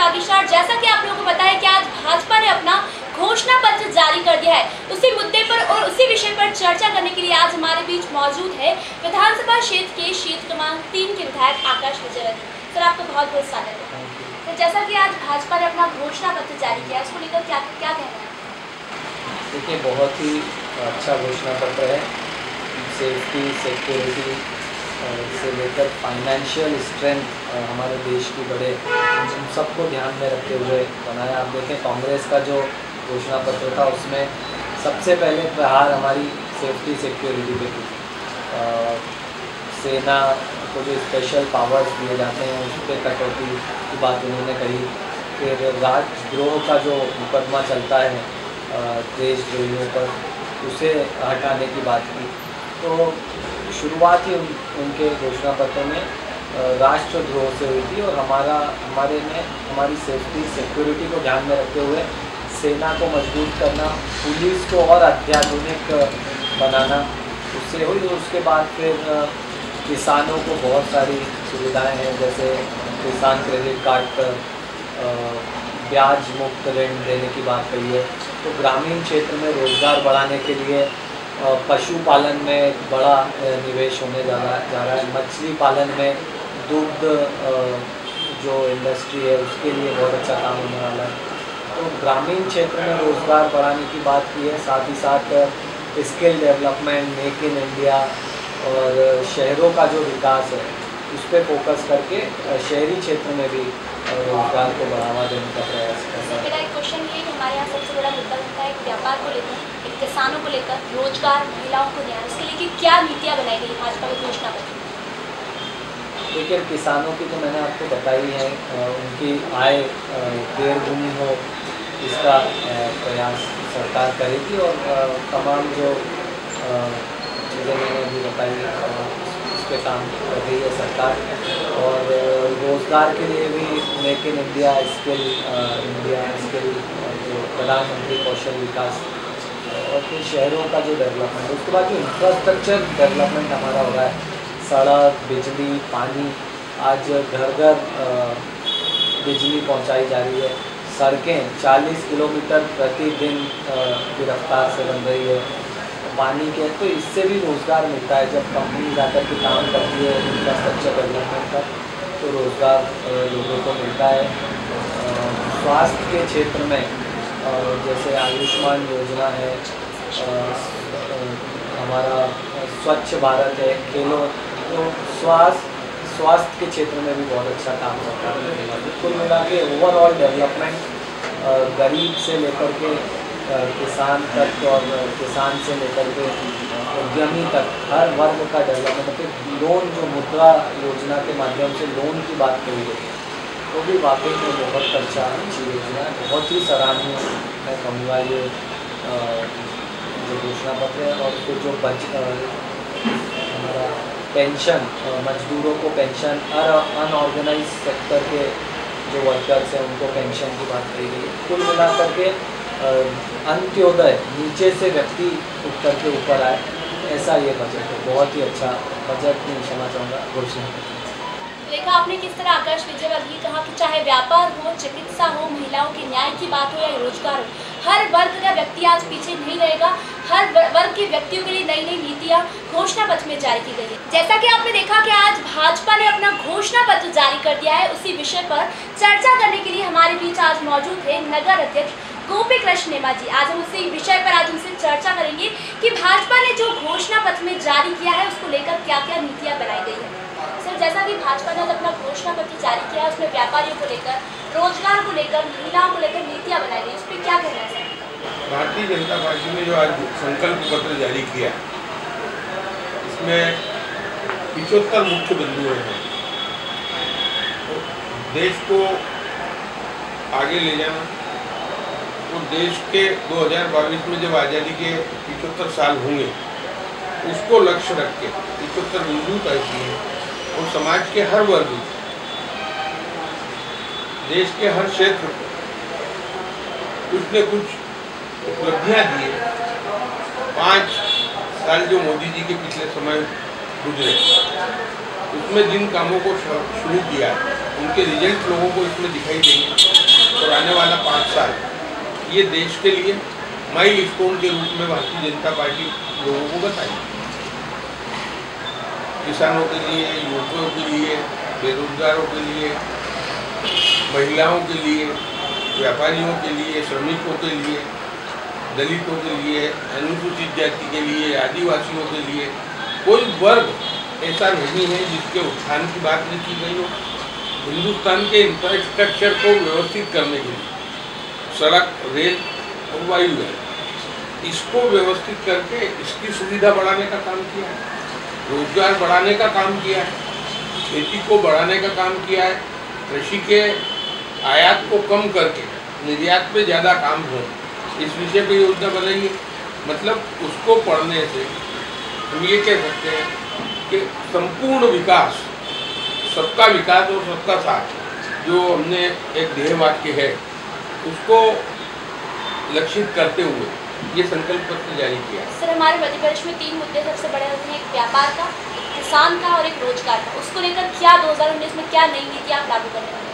बागेश्वर जैसा कि आप लोगों को पता है कि आज भाजपा ने अपना घोषणा पत्र जारी कर दिया है। उसी मुद्दे पर और उसी विषय पर चर्चा करने के लिए आज हमारे बीच मौजूद है विधानसभा क्षेत्र के क्षेत्र क्रमांक तीन के विधायक आकाश विजयवर्गीय। सर आपका बहुत बहुत स्वागत है। तो जैसा कि आज भाजपा ने अपना घोषणा पत्र जारी किया उसको लेकर क्या क्या कहना है? देखिए बहुत ही अच्छा घोषणा पत्र है। सेफ्टी सिक्योरिटी से लेकर फाइनेंशियल स्ट्रेंथ हमारे देश की बड़े उन सबको ध्यान में रखते हुए बनाया। आप देखें कांग्रेस का जो घोषणा पत्र था उसमें सबसे पहले प्रहार हमारी सेफ्टी सिक्योरिटी पे थी। सेना को जो स्पेशल पावर्स दिए जाते हैं उस पर कटौती की बात उन्होंने कही। फिर राजद्रोह का जो मुकदमा चलता है देशद्रोहियों पर उसे हटाने की बात की। तो शुरुआत ही उन, उनके घोषणा पत्र में राष्ट्रद्रोह से हुई थी और हमारा, हमारे में, हमारी सेफ्टी सिक्योरिटी को ध्यान में रखते हुए सेना को मज़बूत करना, पुलिस को और अत्याधुनिक बनाना, उससे हुई और उसके बाद फिर किसानों को बहुत सारी सुविधाएँ हैं, जैसे किसान क्रेडिट कार्ड पर ब्याज मुक्त ऋण देने की बात कही है। तो ग्रामीण क्षेत्र में रोज़गार बढ़ाने के लिए पशुपालन में बड़ा निवेश होने जा रहा जा रहा है। मछली पालन में दुग्ध जो इंडस्ट्री है, उसके लिए बहुत अच्छा काम होने वाला है। तो ग्रामीण क्षेत्र में रोज़गार बढ़ाने की बात की है, साथ ही साथ skill development make in India और शहरों का जो विकास है, उस पर फोकस करके शहरी क्षेत्र में भी रोज़गार को बढ़ावा देने का प्रयास कर है। मेरा एक क्वेश्चन ये हमारे यहाँ सबसे बड़ा मुद्दा होता है व्यापार को लेकर किसानों को लेकर, रोज़गार, महिलाओं को न्याय उसके लिए क्या नीतियाँ बनाई गई भाजपा की घोषणा पत्र देखिए किसानों की जो मैंने आपको बताई है उनकी आय देर गुनी हो, इसका प्रयास सरकार करेगी और तमाम जो चीज़ें मैंने अभी बताई उस पर काम कर रही है सरकार। और रोज़गार के लिए भी make in India skill India skill जो प्रधानमंत्री कौशल विकास और फिर शहरों का जो डेवलपमेंट, उसके बाद जो इंफ्रास्ट्रक्चर डेवलपमेंट हमारा हो रहा है सड़क बिजली, पानी आज घर घर बिजली पहुंचाई जा रही है। सड़कें 40 किलोमीटर प्रतिदिन की रफ्तार से बन रही है। पानी के तो इससे भी रोज़गार मिलता है। जब कंपनी जाकर के काम करती है इंफ्रास्ट्रक्चर डेवलपमेंट का तो रोज़गार लोगों को मिलता है। स्वास्थ्य के क्षेत्र में जैसे आयुष्मान योजना है हमारा स्वच्छ भारत है, खेलों तो स्वास्थ्य स्वास्थ्य के क्षेत्र में भी बहुत अच्छा काम करता है। कुल मिला के ओवरऑल डेवलपमेंट गरीब से लेकर के किसान तक और किसान से लेकर के उद्यमी तक, हर वर्ग का डेवलपमेंट मतलब लोन जो मुद्रा योजना के माध्यम से लोन की बात कही गई वो भी वाकई में बहुत अच्छा अच्छी योजना है। बहुत ही सराहनीय मैं कहूँगा ये जो घोषणा पत्र है और फिर जो बच हमारा पेंशन मजदूरों को पेंशन हर अनऑर्गेनाइज सेक्टर के जो वर्कर्स हैं, उनको पेंशन की बात कही गई। कुल मिलाकर के अंत्योदय, नीचे से व्यक्ति उत्तर के ऊपर आए, ऐसा ये बजट है। बहुत ही अच्छा बजट नहीं क्षमा चाहूँगा। घोषणा देखा आपने किस तरह आकाश विजयवर्गीय कहा कि चाहे व्यापार हो, चिकित्सा हो, महिलाओं के न्याय की बात हो या रोज़गार हो हर वर्ग का व्यक्ति आज पीछे नहीं रहेगा। हर वर्ग के व्यक्तियों के लिए नई नई नीतियाँ घोषणा पत्र में जारी की गई है। जैसा कि आपने देखा कि आज भाजपा ने अपना घोषणा पत्र जारी कर दिया है, उसी विषय पर चर्चा करने के लिए हमारे बीच आज मौजूद है नगर अध्यक्ष गोपी कृष्ण नेमा जी। आज हम उसी विषय पर आज उनसे चर्चा करेंगे कि भाजपा ने जो घोषणा पत्र में जारी किया है, उसको लेकर क्या क्या नीतियाँ बनाई गई है। जैसा कि भाजपा ने अपना घोषणा पत्र जारी किया है, उसमें व्यापारियों को लेकर, रोज़गार को लेकर, महिलाओं को लेकर नीतियाँ बनाई गई। उस पर क्या कहना है? भारतीय जनता पार्टी ने जो आज संकल्प पत्र जारी किया इसमें पिछहत्तर मुख्य बिंदु हैं। देश को आगे ले जाना तो देश के 2022 में जब आज़ादी के पिछहत्तर साल होंगे, उसको लक्ष्य रख के पिछहत्तर बिंदु तय किए। और समाज के हर वर्ग, देश के हर क्षेत्र को कुछ न कुछ उपलब्धियाँ दिए पाँच साल जो मोदी जी के पिछले समय गुजरे, उसमें जिन कामों को शुरू किया, उनके रिज़ल्ट लोगों को इसमें दिखाई देंगे और आने वाला पाँच साल, ये देश के लिए माइल स्टोन के रूप में भारतीय जनता पार्टी लोगों को बताएगी किसानों के लिए, युवकों के लिए, बेरोजगारों के लिए, महिलाओं के लिए, व्यापारियों के लिए, श्रमिकों के लिए, दलितों के लिए, अनुसूचित जाति के लिए, आदिवासियों के लिए, कोई वर्ग ऐसा नहीं है जिसके उत्थान की बात नहीं की गई हो। हिंदुस्तान के इंफ्रास्ट्रक्चर को व्यवस्थित करने के लिए सड़क, रेल और वायु इसको व्यवस्थित करके इसकी सुविधा बढ़ाने का काम किया है। रोज़गार बढ़ाने का काम किया है, खेती को बढ़ाने का काम किया है, कृषि के आयात को कम करके निर्यात पे ज़्यादा काम हो, इस विषय पे योजना बनाई है। मतलब उसको पढ़ने से हम ये कह सकते हैं कि संपूर्ण विकास, सबका विकास और सबका साथ, जो हमने एक ध्येय वाक्य है, उसको लक्षित करते हुए ये संकल्प पत्र जारी किया। सर हमारे प्रदेश में तीन मुद्दे सबसे बड़े होते हैं एक व्यापार का किसान का और एक रोज़गार का। उसको लेकर क्या 2019 में क्या नई नीति आप लागू करने वाले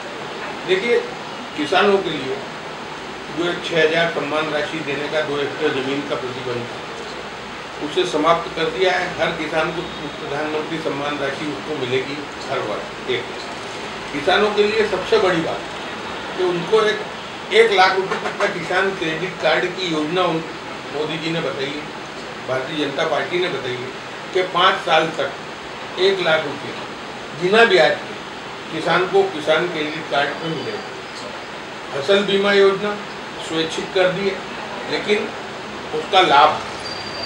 देखिए किसानों के लिए जो एक छः हज़ार सम्मान राशि देने का दो हेक्टेयर ज़मीन का प्रतिबंध था उसे समाप्त कर दिया है। हर किसान को प्रधानमंत्री सम्मान राशि उसको मिलेगी हर वर्ष एक किसानों के लिए सबसे बड़ी बात कि उनको एक एक लाख रुपए तक का किसान क्रेडिट कार्ड की योजना मोदी जी ने बताई है भारतीय जनता पार्टी ने बताई है कि पाँच साल तक एक लाख रुपये बिना ब्याज के किसान को किसान क्रेडिट कार्ड पर मिलेगा फ़सल बीमा योजना स्वैच्छिक कर दी है, लेकिन उसका लाभ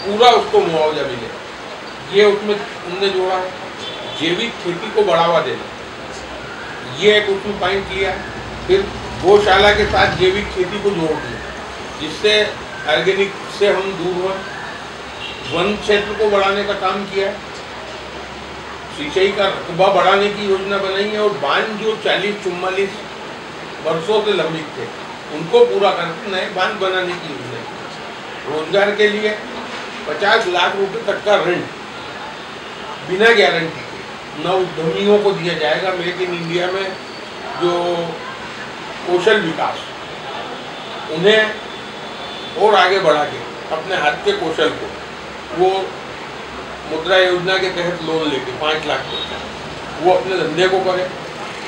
पूरा उसको मुआवजा मिलेगा ये उसमें उनने जोड़ा है जैविक खेती को बढ़ावा देना। ये एक उसमें पॉइंट लिया, फिर गौशाला के साथ जैविक खेती को जोड़ दिया, जिससे ऑर्गेनिक से हम दूर हुए। वन क्षेत्र को बढ़ाने का काम किया। है सिंचाई का रकबा बढ़ाने की योजना बनाई है और बाँध जो चालीस चुम्बालीस वर्षों से लंबित थे, उनको पूरा करके नए बाँध बनाने की योजना रोज़गार के लिए पचास लाख रुपए तक का ऋण बिना गारंटी के नव उद्यमियों को दिया जाएगा। मेक इन इंडिया में जो कौशल विकास, उन्हें और आगे बढ़ा के अपने हाथ के कौशल को वो मुद्रा योजना के तहत लोन लेके पाँच लाख रुपये वो अपने धंधे को करे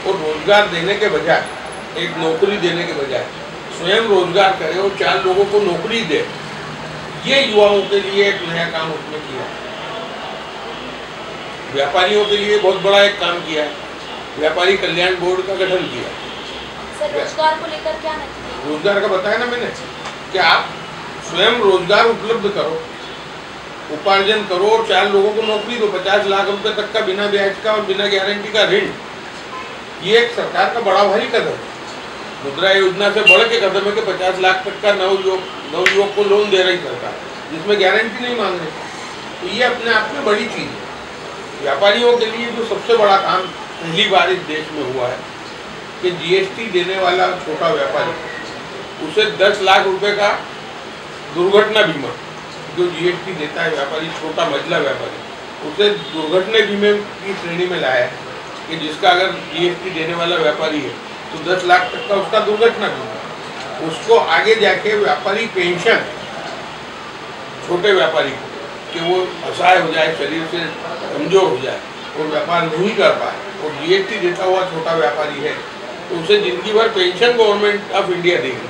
और रोज़गार देने के बजाय एक नौकरी देने के बजाय स्वयं रोज़गार करे और चार लोगों को नौकरी दे। ये युवाओं के लिए एक नया काम उसने किया। व्यापारियों के लिए बहुत बड़ा एक काम किया। है व्यापारी कल्याण बोर्ड का गठन किया। रोज़गार को लेकर क्या रोज़गार का बताया ना मैंने? कि आप स्वयं रोज़गार उपलब्ध करो? उपार्जन करो और चार लोगों को नौकरी दो, पचास लाख रुपए तक का बिना ब्याज का और बिना गारंटी का ऋण। ये एक सरकार का बड़ा भारी कदम है। मुद्रा योजना से बढ़ के कदम है कि पचास लाख तक का नव युवक नव युवक को लोन दे रही सरकार, जिसमें गारंटी नहीं मांग रही। तो ये अपने आप में बड़ी चीज़ है। व्यापारियों के लिए जो सबसे बड़ा काम पहली बार इस देश में हुआ है कि जीएसटी देने वाला छोटा व्यापारी। उसे दस लाख रुपए का दुर्घटना बीमा, जो जीएसटी देता है व्यापारी, छोटा मझला व्यापारी, उसे दुर्घटना बीमे की श्रेणी में लाया है कि जिसका अगर जीएसटी देने वाला व्यापारी है तो दस लाख तक का उसका दुर्घटना बीमा। उसको आगे जाके व्यापारी पेंशन, छोटे व्यापारी को, कि वो असहाय हो जाए, शरीर से कमज़ोर हो जाए और व्यापार नहीं कर पाए, और जीएसटी देता हुआ छोटा व्यापारी है तो उसे ज़िंदगी भर पेंशन गवर्नमेंट ऑफ़ इंडिया देगी।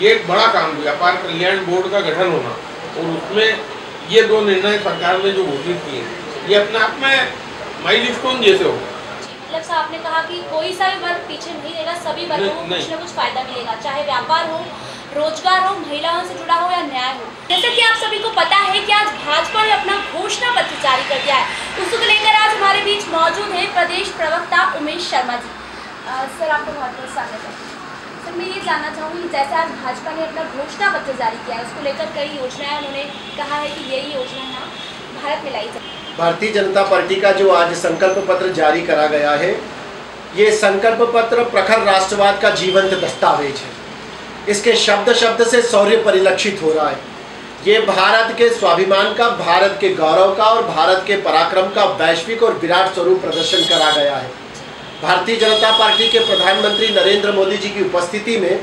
ये एक बड़ा काम व्यापार कल्याण बोर्ड का गठन होना। और उसमें ये दो निर्णय सरकार ने जो घोषित किए ये अपने आप में माइल स्टोन जैसे होगा मतलब साहब आपने कहा कि कोई सा भी वर्ग पीछे नहीं रहेगा सभी वर्गों को कुछ ना कुछ फ़ायदा मिलेगा चाहे व्यापार हो रोज़गार हो महिलाओं से जुड़ा हो या न्याय हो। जैसे कि आप सभी को पता है कि आज भाजपा ने अपना घोषणा पत्र जारी कर दिया है। उसको लेकर आज हमारे बीच मौजूद है प्रदेश प्रवक्ता उमेश शर्मा जी। अ, सर आपका बहुत बहुत स्वागत है। सर मैं ये जानना चाहूँगी, जैसे आज भाजपा ने अपना घोषणा पत्र जारी किया है, उसको लेकर कई योजनाएँ उन्होंने कहा है कि यही योजना यहाँ भारत में लाई जाए भारतीय जनता पार्टी का जो आज संकल्प पत्र जारी करा गया है, ये संकल्प पत्र प्रखर राष्ट्रवाद का जीवंत दस्तावेज़ है। इसके शब्द शब्द से शौर्य परिलक्षित हो रहा है। ये भारत के स्वाभिमान का, भारत के गौरव का और भारत के पराक्रम का वैश्विक और विराट स्वरूप प्रदर्शन करा गया है। भारतीय जनता पार्टी के प्रधानमंत्री नरेंद्र मोदी जी की उपस्थिति में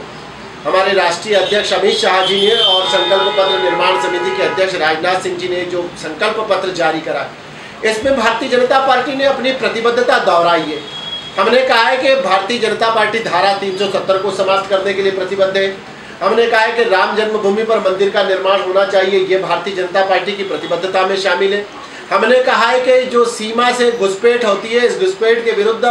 हमारे राष्ट्रीय अध्यक्ष अमित शाह जी ने और संकल्प पत्र निर्माण समिति के अध्यक्ष राजनाथ सिंह जी ने जो संकल्प पत्र जारी करा, इसमें भारतीय जनता पार्टी ने अपनी प्रतिबद्धता दोहराई है। हमने कहा है कि भारतीय जनता पार्टी धारा 370 को समाप्त करने के लिए प्रतिबद्ध है। हमने कहा है कि राम जन्मभूमि पर मंदिर का निर्माण होना चाहिए, ये भारतीय जनता पार्टी की प्रतिबद्धता में शामिल है। हमने कहा है कि जो सीमा से घुसपैठ होती है, इस घुसपैठ के विरुद्ध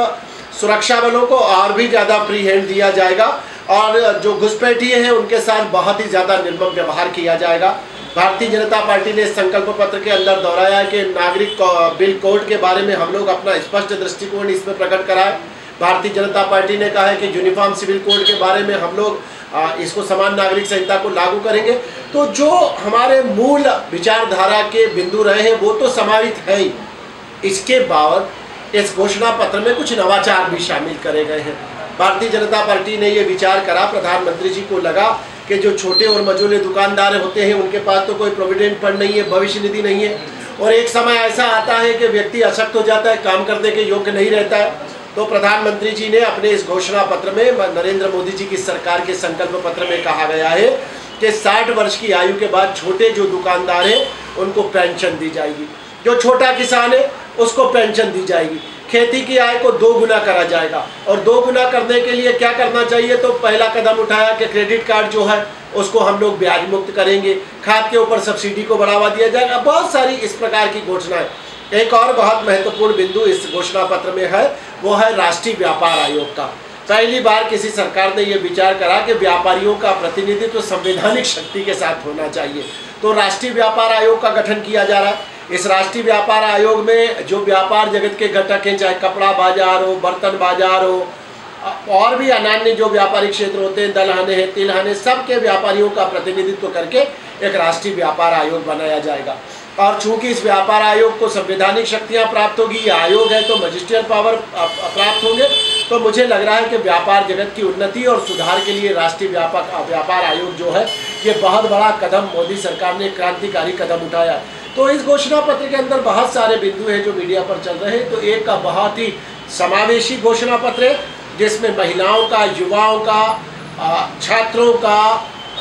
सुरक्षा बलों को और भी ज़्यादा फ्री हैंड दिया जाएगा और जो घुसपैठिए हैं, उनके साथ बहुत ही ज़्यादा निर्मम व्यवहार किया जाएगा। भारतीय जनता पार्टी ने संकल्प पत्र के अंदर दोहराया कि नागरिक बिल कोड के बारे में हम लोग अपना स्पष्ट दृष्टिकोण इसमें प्रकट कराए। भारतीय जनता पार्टी ने कहा है कि यूनिफॉर्म सिविल कोड के बारे में हम लोग इसको समान नागरिक संहिता को लागू करेंगे। तो जो हमारे मूल विचारधारा के बिंदु रहे हैं, वो तो समाहित है इसके बावत इस घोषणा पत्र में कुछ नवाचार भी शामिल करे गए हैं। भारतीय जनता पार्टी ने ये विचार करा, प्रधानमंत्री जी को लगा कि जो छोटे और मझोले दुकानदार होते हैं, उनके पास तो कोई प्रोविडेंट फंड नहीं है, भविष्य निधि नहीं है। और एक समय ऐसा आता है कि व्यक्ति अशक्त हो जाता है, काम करने के योग्य नहीं रहता। है तो प्रधानमंत्री जी ने अपने इस घोषणा पत्र में नरेंद्र मोदी जी की सरकार के संकल्प पत्र में कहा गया है कि 60 वर्ष की आयु के बाद छोटे जो दुकानदार हैं, उनको पेंशन दी जाएगी। जो छोटा किसान है उसको पेंशन दी जाएगी। खेती की आय को दो गुना करा जाएगा। और दो गुना करने के लिए क्या करना चाहिए? तो पहला कदम उठाया कि क्रेडिट कार्ड जो है, उसको हम लोग ब्याज मुक्त करेंगे। खाद के ऊपर सब्सिडी को बढ़ावा दिया जाएगा। बहुत सारी इस प्रकार की घोषणाएँ। एक और बहुत महत्वपूर्ण बिंदु इस घोषणा पत्र में है, वो है राष्ट्रीय व्यापार आयोग का। पहली बार किसी सरकार ने यह विचार करा कि व्यापारियों का प्रतिनिधित्व तो संवैधानिक शक्ति के साथ होना चाहिए। तो राष्ट्रीय व्यापार आयोग का गठन किया जा रहा है। इस राष्ट्रीय व्यापार आयोग में जो व्यापार जगत के घटक हैं, चाहे कपड़ा बाज़ार हो, बर्तन बाज़ार हो, और भी अन्य जो व्यापारिक क्षेत्र होते हैं, दलहने हैं, तिलहने, सबके व्यापारियों का प्रतिनिधित्व करके एक राष्ट्रीय व्यापार आयोग बनाया जाएगा। और चूँकि इस व्यापार आयोग को संवैधानिक शक्तियाँ प्राप्त होगी, ये आयोग है तो मजिस्ट्रियल पावर प्राप्त होंगे तो मुझे लग रहा है कि व्यापार जगत की उन्नति और सुधार के लिए राष्ट्रीय व्यापक, व्यापार आयोग जो है, ये बहुत बड़ा कदम मोदी सरकार ने क्रांतिकारी कदम उठाया तो इस घोषणा पत्र के अंदर बहुत सारे बिंदु हैं जो मीडिया पर चल रहे हैं। तो एक का बहुत ही समावेशी घोषणा पत्र है, जिसमें महिलाओं का, युवाओं का छात्रों का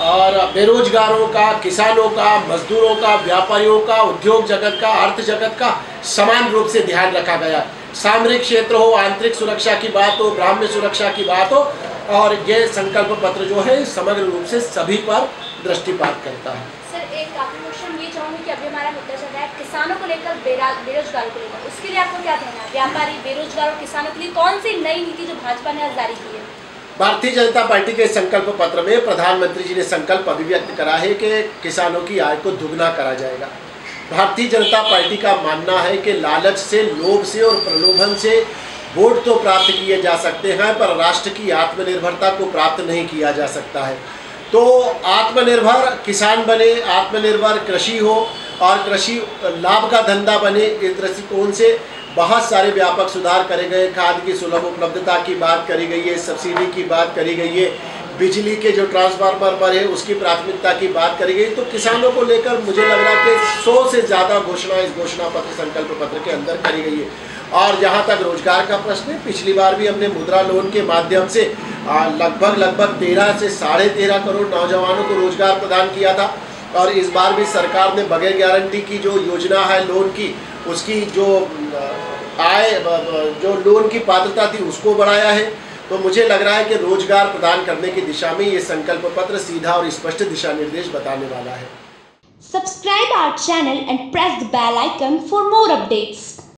और बेरोजगारों का, किसानों का, मजदूरों का, व्यापारियों का, उद्योग जगत का, अर्थ जगत का समान रूप से ध्यान रखा गया। सामरिक क्षेत्र हो, आंतरिक सुरक्षा की बात हो ब्राह्म्य सुरक्षा की बात हो, और ये संकल्प पत्र जो है, समग्र रूप से सभी पर दृष्टिपात करता है। एक क्वेश्चन ये चाहूँगी कि अभी हमारा मुद्दा चल रहा है किसानों को लेकर बेरोजगारों को लेकर। उसके लिए आपको क्या कहना है? व्यापारी, बेरोजगार और किसानों के लिए कौन सी नई नीति जो भाजपा ने आज जारी की है? भारतीय जनता पार्टी के संकल्प पत्र में प्रधानमंत्री जी ने संकल्प अभिव्यक्त करा है कि किसानों की आय को दुगना करा जाएगा। भारतीय जनता पार्टी का मानना है कि लालच से, लोभ से और प्रलोभन से वोट तो प्राप्त किए जा सकते हैं, पर राष्ट्र की आत्मनिर्भरता को प्राप्त नहीं किया जा सकता है। तो आत्मनिर्भर किसान बने, आत्मनिर्भर कृषि हो और कृषि लाभ का धंधा बने, इस दृष्टिकोण से बहुत सारे व्यापक सुधार करे गए। खाद की सुलभ उपलब्धता की बात करी गई है, सब्सिडी की बात करी गई है, बिजली के जो ट्रांसफार्मर पर है, उसकी प्राथमिकता की बात करी गई। तो किसानों को लेकर मुझे लग रहा है कि सौ से ज़्यादा घोषणा इस घोषणा पत्र, संकल्प पत्र के अंदर करी गई है। और जहाँ तक रोज़गार का प्रश्न है, पिछली बार भी हमने मुद्रा लोन के माध्यम से लगभग लगभग तेरह से साढ़े तेरह करोड़ नौजवानों को रोज़गार प्रदान किया था और इस बार भी सरकार ने बगैर गारंटी की जो योजना है लोन की, उसकी जो आय जो लोन की पात्रता थी उसको बढ़ाया है। तो मुझे लग रहा है कि रोज़गार प्रदान करने की दिशा में ये संकल्प पत्र सीधा और स्पष्ट दिशा निर्देश बताने वाला है। Subscribe our channel and press the bell icon for more updates